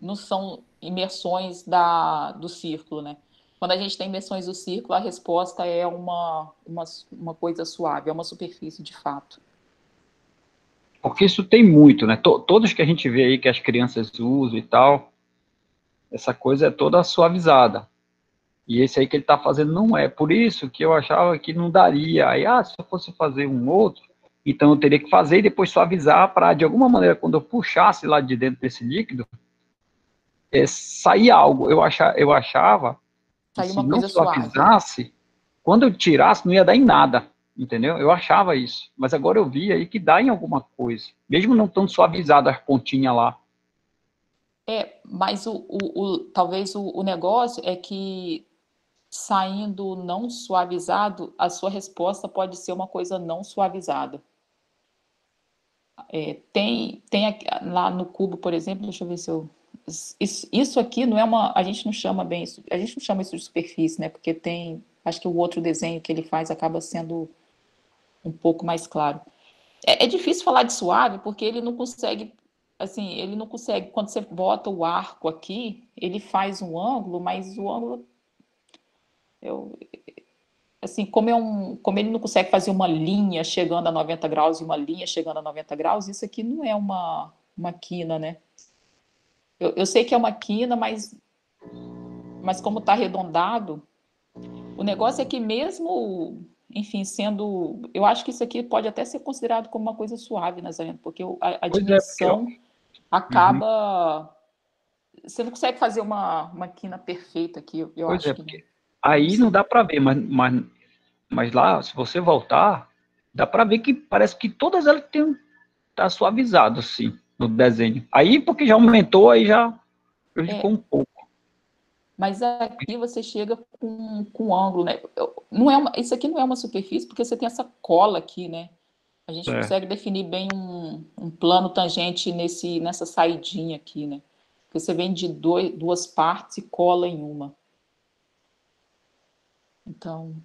não são imersões da, do círculo, né? Quando a gente tem imersões do círculo, a resposta é uma, uma, uma coisa suave, é uma superfície de fato.
Porque isso tem muito, né? Todos que a gente vê aí que as crianças usam e tal, essa coisa é toda suavizada. E esse aí que ele está fazendo não é. Por isso que eu achava que não daria. Aí, ah, se eu fosse fazer um outro, então eu teria que fazer e depois suavizar para, de alguma maneira, quando eu puxasse lá de dentro desse líquido, é, sair algo. Eu, achava, eu achava que se não suavizasse, quando eu tirasse, não ia dar em nada. Entendeu? Eu achava isso. Mas agora eu vi aí que dá em alguma coisa. Mesmo não tão suavizado as pontinhas lá.
É, mas o, o, o talvez o, o, negócio é que saindo não suavizado, a sua resposta pode ser uma coisa não suavizada. É, tem, tem lá no cubo, por exemplo, deixa eu ver se eu. Isso, isso aqui não é uma. A gente não chama bem isso, a gente não chama isso de superfície, né? Porque tem. Acho que o outro desenho que ele faz acaba sendo um pouco mais claro. É, é difícil falar de suave porque ele não consegue assim, ele não consegue, quando você bota o arco aqui, ele faz um ângulo, mas o ângulo, eu, assim, como, é um, como ele não consegue fazer uma linha chegando a 90 graus e uma linha chegando a 90 graus, isso aqui não é uma, uma quina, né? Eu, eu sei que é uma quina, mas, mas como está arredondado, o negócio é que mesmo enfim, sendo. Eu acho que isso aqui pode até ser considerado como uma coisa suave, Nazareno, porque a, a é, dimensão. É, acaba. Uhum. Você não consegue fazer uma, uma quina perfeita aqui, eu pois acho. É, porque
aí não dá para ver, mas, mas, mas lá, se você voltar, dá para ver que parece que todas elas têm tá suavizado assim no desenho. Aí porque já aumentou, aí já prejudicou é. um pouco.
Mas aqui você chega com, com ângulo, né? Não é uma, isso aqui não é uma superfície, porque você tem essa cola aqui, né? A gente é. consegue definir bem um, um, plano tangente nesse, nessa saidinha aqui, né? Porque você vem de dois, duas partes e cola em uma. Então,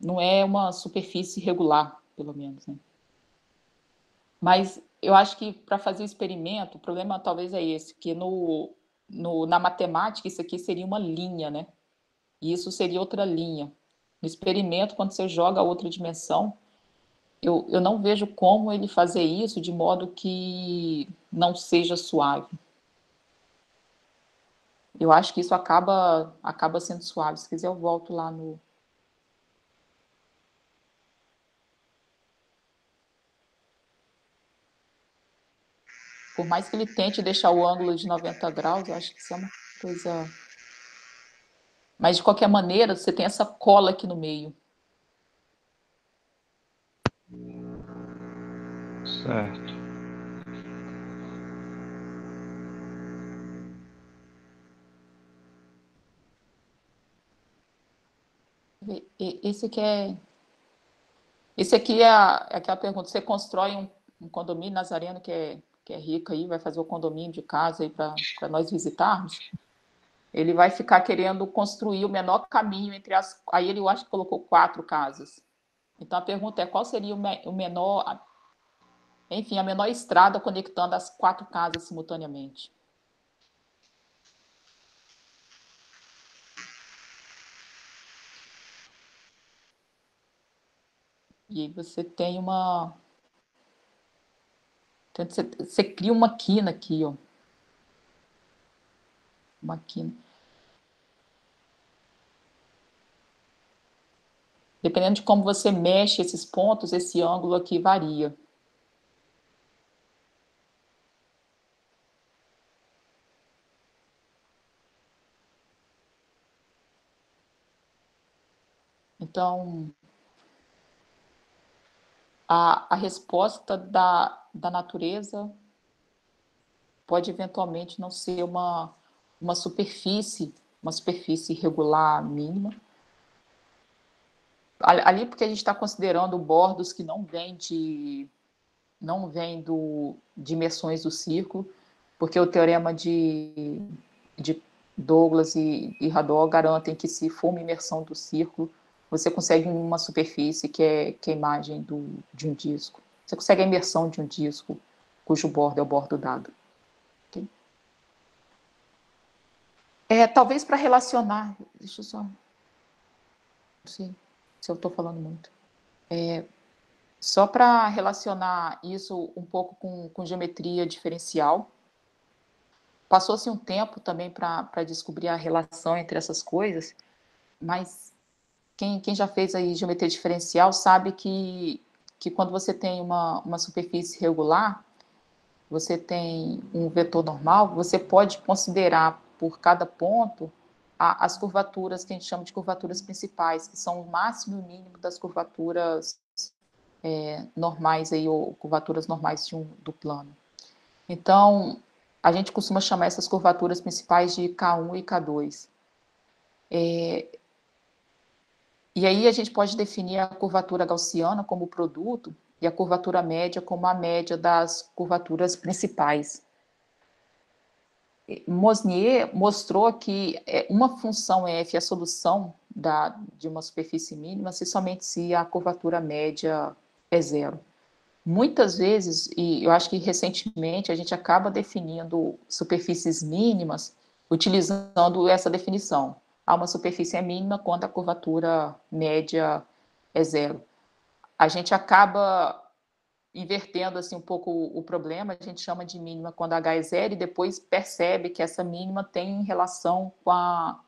não é uma superfície regular, pelo menos, né? Mas eu acho que para fazer o experimento, o problema talvez é esse, que no, no, na matemática isso aqui seria uma linha, né? E isso seria outra linha. No experimento, quando você joga outra dimensão, eu, eu não vejo como ele fazer isso de modo que não seja suave. Eu acho que isso acaba, acaba sendo suave. Se quiser, eu volto lá no. Por mais que ele tente deixar o ângulo de 90 graus, eu acho que isso é uma coisa. Mas, de qualquer maneira, você tem essa cola aqui no meio.
Certo.
Esse aqui é. Esse aqui é, a, é aquela pergunta: você constrói um, um, condomínio nazareno que é, que é rico aí, vai fazer o condomínio de casa aí para nós visitarmos? Ele vai ficar querendo construir o menor caminho entre as. Aí ele, eu acho que colocou quatro casas. Então a pergunta é: qual seria o menor enfim, a menor estrada conectando as quatro casas simultaneamente. E aí você tem uma. Então, você, você cria uma quina aqui, ó. Uma quina. Dependendo de como você mexe esses pontos, esse ângulo aqui varia. Então, a, a resposta da, da natureza pode eventualmente não ser uma, uma superfície, uma superfície regular mínima. Ali porque a gente está considerando bordos que não vêm de não vem do, de imersões do círculo, porque o teorema de, de Douglas e, e Hadot garantem que se for uma imersão do círculo, você consegue uma superfície que é, que é a imagem do, de um disco. Você consegue a imersão de um disco cujo bordo é o bordo dado. Okay? É, talvez para relacionar, deixa eu só, não sei se eu estou falando muito. É, só para relacionar isso um pouco com, com geometria diferencial, passou-se um tempo também para descobrir a relação entre essas coisas, mas quem, quem já fez aí geometria diferencial sabe que, que quando você tem uma, uma superfície regular, você tem um vetor normal, você pode considerar por cada ponto a, as curvaturas que a gente chama de curvaturas principais, que são o máximo e o mínimo das curvaturas é, normais aí, ou curvaturas normais de um, do plano. Então, a gente costuma chamar essas curvaturas principais de K1 e K2. É, e aí a gente pode definir a curvatura gaussiana como produto e a curvatura média como a média das curvaturas principais. Mosnier mostrou que é, uma função f é a solução da, de uma superfície mínima se somente se a curvatura média é zero. Muitas vezes, e eu acho que recentemente, a gente acaba definindo superfícies mínimas utilizando essa definição. Há uma superfície é mínima quando a curvatura média é zero. A gente acaba invertendo assim um pouco o problema, a gente chama de mínima quando H é zero e depois percebe que essa mínima tem relação com a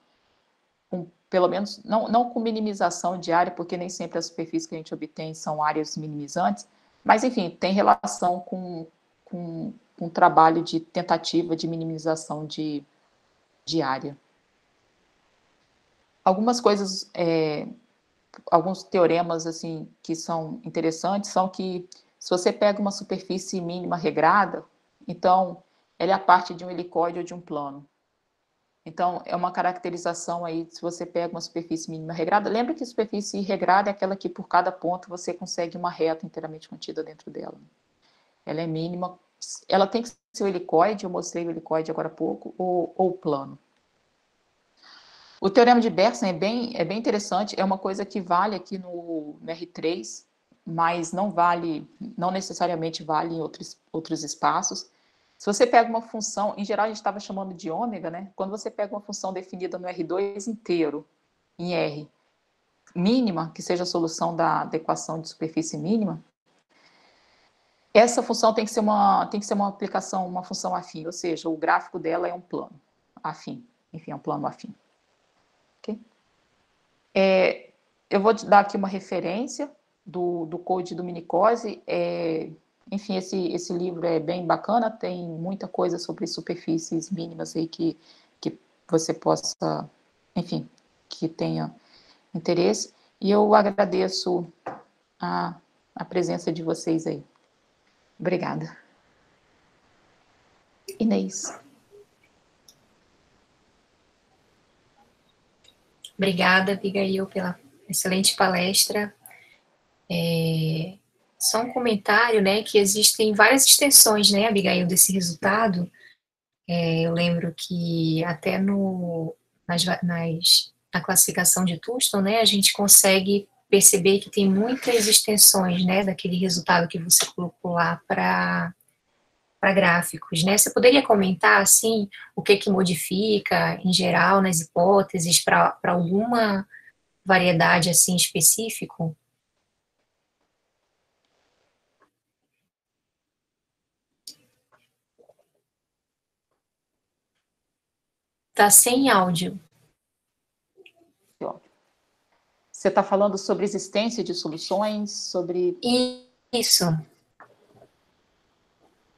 com pelo menos, não, não com minimização de área, porque nem sempre as superfícies que a gente obtém são áreas minimizantes, mas, enfim, tem relação com, com, com trabalho de tentativa de minimização de, de área. Algumas coisas, é, alguns teoremas, assim, que são interessantes, são que se você pega uma superfície mínima regrada, então ela é a parte de um helicóide ou de um plano. Então, é uma caracterização aí, se você pega uma superfície mínima regrada, lembra que superfície regrada é aquela que por cada ponto você consegue uma reta inteiramente contida dentro dela. Ela é mínima, ela tem que ser o helicoide, eu mostrei o helicoide agora há pouco, ou, ou plano. O teorema de Bergson é bem, é bem interessante, é uma coisa que vale aqui no, no R3, mas não vale, não necessariamente vale em outros, outros espaços. Se você pega uma função, em geral a gente estava chamando de ômega, né? Quando você pega uma função definida no R2 inteiro, em R, mínima, que seja a solução da, da equação de superfície mínima, essa função tem que ser uma tem que ser uma aplicação, uma função afim, ou seja, o gráfico dela é um plano afim, enfim, é um plano afim. É, eu vou dar aqui uma referência do, do code do Minicose, é, enfim, esse, esse livro é bem bacana, tem muita coisa sobre superfícies mínimas aí que, que você possa, enfim, que tenha interesse. E eu agradeço a, a presença de vocês aí. Obrigada. Inês.
Obrigada, Abigail, pela excelente palestra. É, só um comentário, né, que existem várias extensões, né, Abigail, desse resultado. É, eu lembro que até no, nas, nas, na classificação de Tuston, né, a gente consegue perceber que tem muitas extensões, né, daquele resultado que você colocou lá para para gráficos, né? Você poderia comentar, assim, o que que modifica, em geral, nas hipóteses, para alguma variedade, assim, específico? Tá sem áudio.
Você está falando sobre existência de soluções, sobre.
Isso.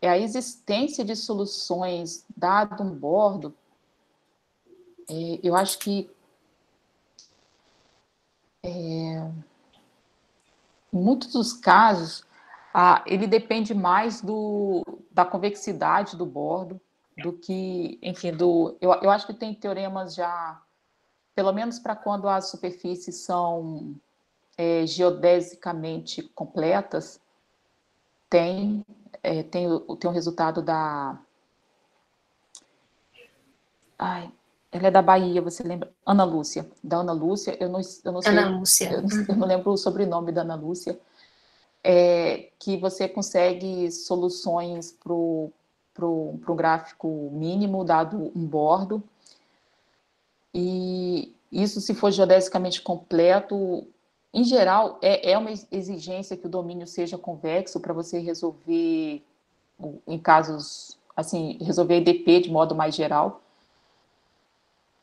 É a existência de soluções dado um bordo. É, eu acho que é, em muitos dos casos, ele depende mais do, da convexidade do bordo do que, enfim, do. Eu, eu acho que tem teoremas já, pelo menos para quando as superfícies são é, geodesicamente completas, tem, é, tem, tem um resultado da. Ai, ela é da Bahia, você lembra? Ana Lúcia, da Ana Lúcia, eu não, eu não sei.
Ana Lúcia.
Eu, eu não lembro o sobrenome da Ana Lúcia. É, que você consegue soluções para o gráfico mínimo, dado um bordo. E isso, se for geodesicamente completo, em geral, é, é uma exigência que o domínio seja convexo para você resolver, em casos, assim, resolver EDP de modo mais geral.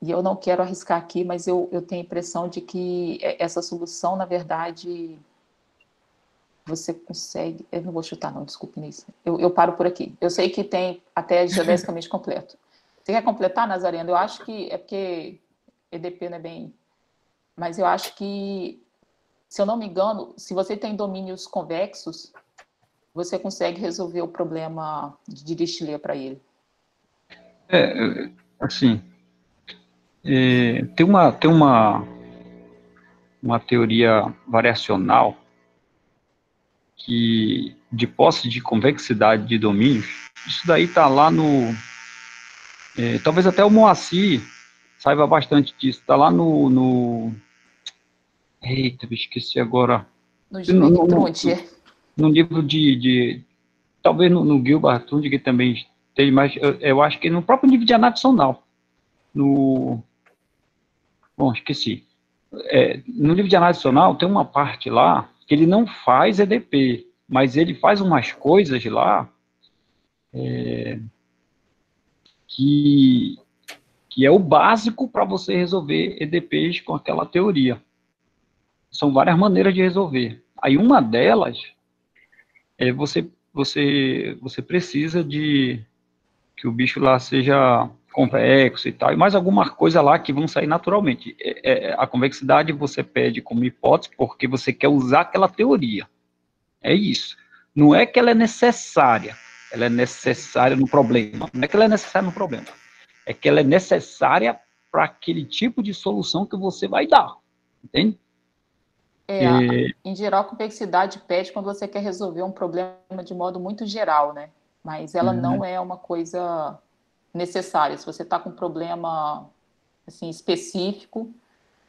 E eu não quero arriscar aqui, mas eu, eu tenho a impressão de que essa solução, na verdade, você consegue. Eu não vou chutar, não, desculpe nisso. Eu, eu paro por aqui. Eu sei que tem até geodesicamente completo. Você quer completar, Nazareno? Eu acho que é porque EDP não é bem. Mas eu acho que se eu não me engano, se você tem domínios convexos, você consegue resolver o problema de Dirichlet para ele.
É, assim, é, tem uma tem uma uma teoria variacional que de posse de convexidade de domínios, isso daí está lá no é, talvez até o Moacir saiba bastante disso, está lá no, no Eita, me esqueci agora.
No, no, no, no,
no livro de, de talvez no, no Gilbert que também tem, mas eu, eu, acho que no próprio livro de sonal. No. Bom, esqueci. É, no livro de sonal tem uma parte lá que ele não faz EDP, mas ele faz umas coisas lá é, que, que é o básico para você resolver EDPs com aquela teoria são várias maneiras de resolver. Aí uma delas é você você você precisa de que o bicho lá seja convexo e tal, e mais alguma coisa lá que vão sair naturalmente. É, é, a convexidade você pede como hipótese porque você quer usar aquela teoria. É isso. Não é que ela é necessária, ela é necessária no problema. Não é que ela é necessária no problema. É que ela é necessária para aquele tipo de solução que você vai dar. Entende?
É, e... Em geral, a complexidade pede quando você quer resolver um problema de modo muito geral, né? Mas ela uhum. não é uma coisa necessária. Se você está com um problema assim, específico,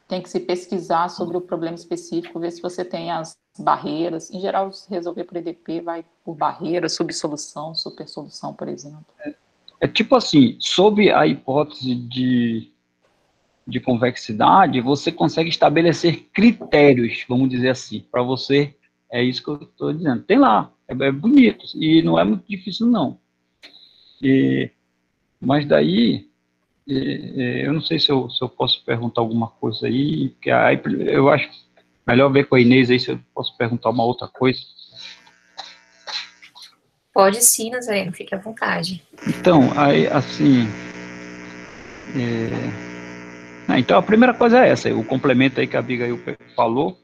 tem que se pesquisar sobre o problema específico, ver se você tem as barreiras. Em geral, resolver por EDP vai por barreira, subsolução, supersolução, por exemplo.
É, é tipo assim, sob a hipótese de de convexidade, você consegue estabelecer critérios, vamos dizer assim, para você. É isso que eu estou dizendo. Tem lá, é, é, bonito e não é muito difícil não. E, mas daí, eu não sei se eu, se eu posso perguntar alguma coisa aí, porque aí eu acho melhor ver com a Inês aí se eu posso perguntar uma outra coisa.
Pode sim, Nazareno, fique à vontade.
Então, aí, assim, é, então a primeira coisa é essa, o complemento aí que a Abigail falou,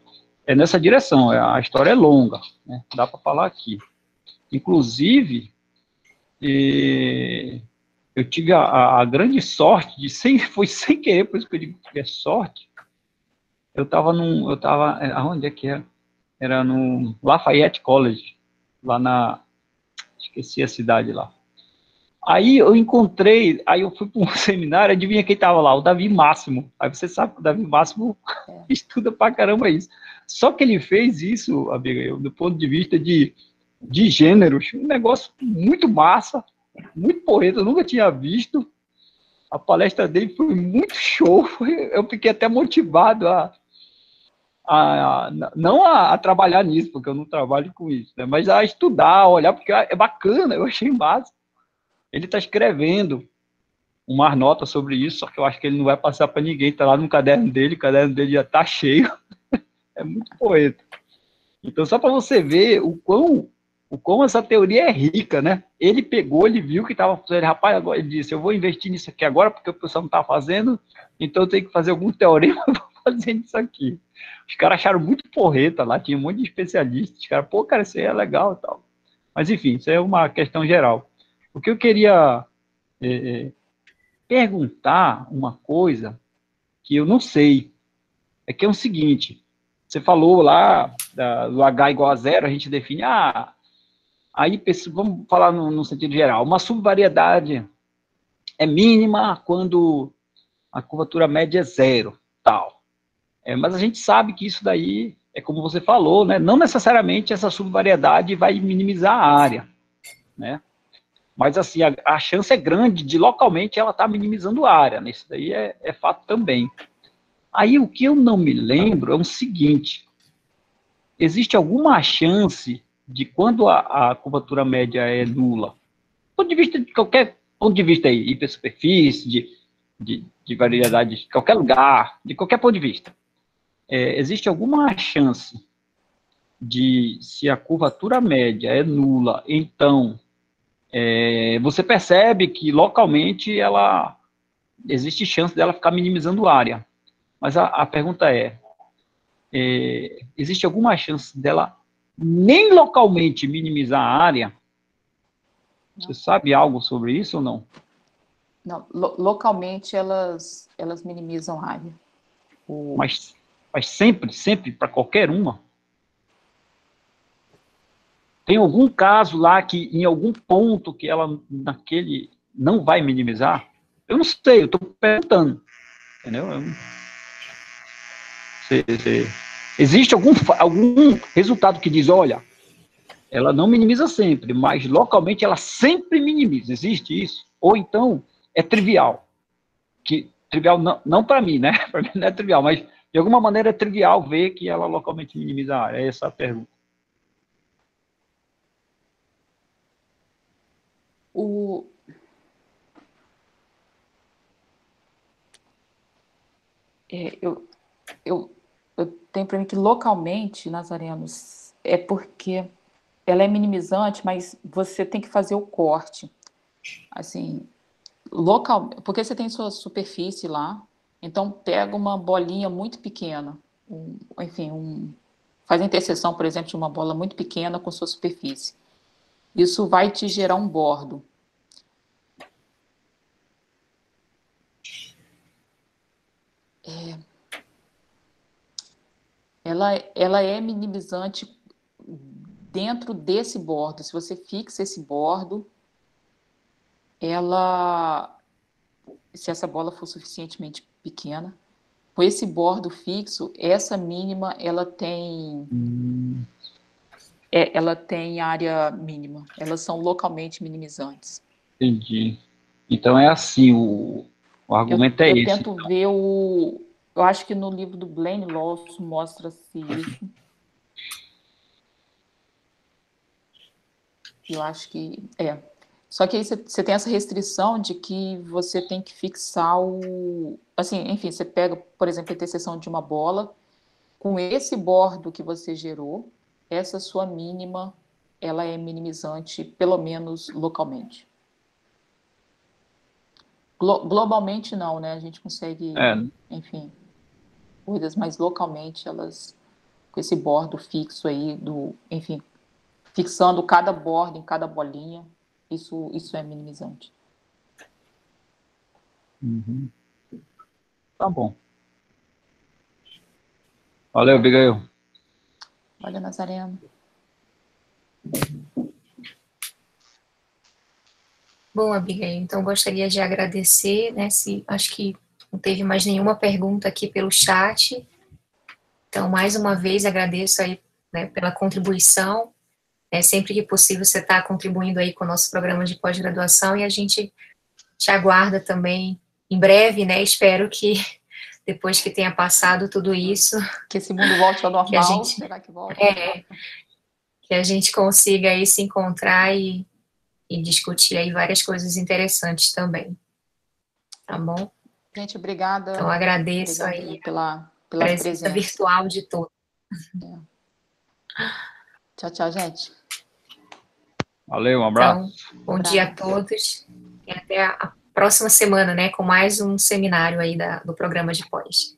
é nessa direção, é, a história é longa, né, dá para falar aqui. Inclusive, eu tive a, a, grande sorte de, sem, foi sem querer, por isso que eu digo que é sorte, eu estava num, eu estava, é, aonde é que era? Era no Lafayette College, lá na, esqueci a cidade lá. Aí eu encontrei, aí eu fui para um seminário, adivinha quem estava lá? O Davi Máximo. Aí você sabe que o Davi Máximo é. estuda pra caramba isso. Só que ele fez isso, amiga, do ponto de vista de, de gêneros, um negócio muito massa, muito porreta, eu nunca tinha visto. A palestra dele foi muito show, eu fiquei até motivado a, a, a não a, a, trabalhar nisso, porque eu não trabalho com isso, né? mas a estudar, a olhar, porque é bacana, eu achei massa. Ele está escrevendo umas notas sobre isso, só que eu acho que ele não vai passar para ninguém. Está lá no caderno dele, o caderno dele já está cheio. é muito poeta. Então, só para você ver o quão, o quão essa teoria é rica, né? Ele pegou, ele viu que estava fazendo, rapaz, agora ele disse, eu vou investir nisso aqui agora, porque o pessoal não está fazendo, então eu tenho que fazer algum teorema para fazer isso aqui. Os caras acharam muito porreta lá, tinha um monte de especialistas, os caras, pô, cara, isso aí é legal e tal. Mas enfim, isso é uma questão geral. O que eu queria é, é, perguntar uma coisa que eu não sei. É que é o seguinte, você falou lá da, do H igual a zero, a gente define, ah, aí vamos falar no, no sentido geral, uma subvariedade é mínima quando a curvatura média é zero, tal. É, mas a gente sabe que isso daí é como você falou, né? Não necessariamente essa subvariedade vai minimizar a área, né? Mas assim, a, a chance é grande de localmente ela estar tá minimizando a área, né? Isso daí é, é fato também. Aí o que eu não me lembro é o seguinte: existe alguma chance de quando a, a curvatura média é nula, do ponto de vista de qualquer ponto de vista aí, hipersuperfície, de, de, de variedade de qualquer lugar, de qualquer ponto de vista, é, existe alguma chance de, se a curvatura média é nula, então é, você percebe que localmente ela existe chance dela ficar minimizando área. Mas a, a pergunta é, é, existe alguma chance dela nem localmente minimizar a área? Você sabe algo sobre isso ou não?
Não, lo localmente elas, elas minimizam a área.
O... Mas, mas sempre, sempre, para qualquer uma? Tem algum caso lá que, em algum ponto, que ela, naquele, não vai minimizar? Eu não sei, eu estou perguntando. Entendeu? Eu... Existe algum, algum resultado que diz, olha, ela não minimiza sempre, mas localmente ela sempre minimiza. Existe isso? Ou então é trivial. Que trivial não, não para mim, né? Para mim não é trivial, mas de alguma maneira é trivial ver que ela localmente minimiza. É essa a pergunta.
O, é, eu, eu, eu tenho para mim que localmente, Nazarenos, é porque ela é minimizante, mas você tem que fazer o corte. Assim, local, porque você tem sua superfície lá, então pega uma bolinha muito pequena, um, enfim, um, faz a interseção, por exemplo, de uma bola muito pequena com sua superfície. Isso vai te gerar um bordo. É, ela, ela é minimizante dentro desse bordo. Se você fixa esse bordo, ela, se essa bola for suficientemente pequena, com esse bordo fixo, essa mínima, ela tem, hum. É, ela tem área mínima. Elas são localmente minimizantes.
Entendi. Então é assim, o, o argumento
eu,
é
eu
esse.
Eu tento ver o, eu acho que no livro do Blaine Lawson mostra-se isso. Eu acho que é. Só que aí você tem essa restrição de que você tem que fixar o. Assim, enfim, você pega, por exemplo, a interseção de uma bola, com esse bordo que você gerou, essa sua mínima, ela é minimizante, pelo menos localmente. Glo globalmente, não, né? A gente consegue, é. enfim coisas, mas localmente elas, com esse bordo fixo aí, do, enfim, fixando cada bordo em cada bolinha, isso, isso é minimizante.
Uhum. Tá bom. Valeu, Abigail.
Olha, Nazareno.
Bom, Abigail, então gostaria de agradecer, né, se, acho que não teve mais nenhuma pergunta aqui pelo chat. Então, mais uma vez, agradeço aí né, pela contribuição. É, sempre que possível, você está contribuindo aí com o nosso programa de pós-graduação e a gente te aguarda também em breve, né? Espero que depois que tenha passado tudo isso.
Que esse mundo volte ao normal.
Que a gente, será que volta? É, que a gente consiga aí se encontrar e, e discutir aí várias coisas interessantes também. Tá bom?
Gente, obrigada.
Então, agradeço aí
pela, pela presença, presença
virtual de todos.
É. Tchau, tchau, gente.
Valeu, um abraço.
Então, bom dia a todos e até a próxima semana, né, com mais um seminário aí da, do programa de pós.